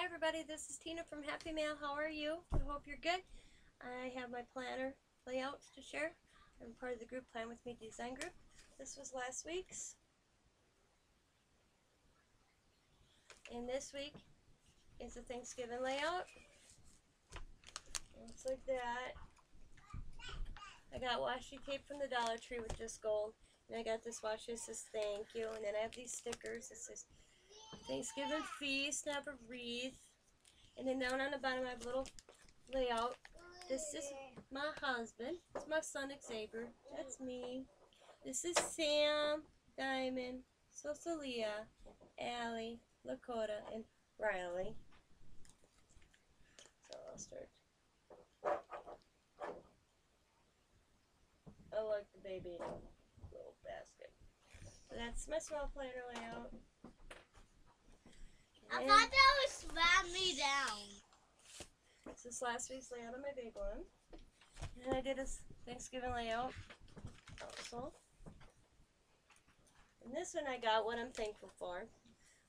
Hi everybody, this is Tina from Happy Mail. How are you? I hope you're good. I have my planner layouts to share. I'm part of the group Plan With Me design group. This was last week's. And this week is the Thanksgiving layout. Looks like that. I got washi tape from the Dollar Tree with just gold. And I got this washi that says thank you. And then I have these stickers that says Thanksgiving feast, have a wreath. And then down on the bottom I have a little layout. This is my husband. It's my son Xavier. That's me. This is Sam, Diamond, Sosalia, Allie, Lakota, and Riley. So I'll start. I like the baby in a little basket. So that's my small planner layout. I And thought that would slam me down. this is last week's layout of my big one. And I did a s- Thanksgiving layout also. And this one I got what I'm thankful for.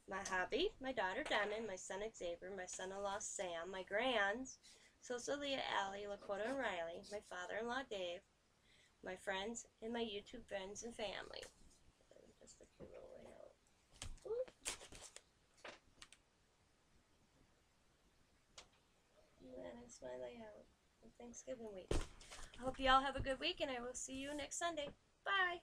My hobby, my daughter Diamond, my son Xavier, my son-in-law Sam, my grands, Sosalia, Allie, Lakota, and Riley, my father-in-law Dave, my friends, and my YouTube friends and family. Just a cute little layout. Oop. And that is my layout Thanksgiving week. I hope you all have a good week, and I will see you next Sunday. Bye.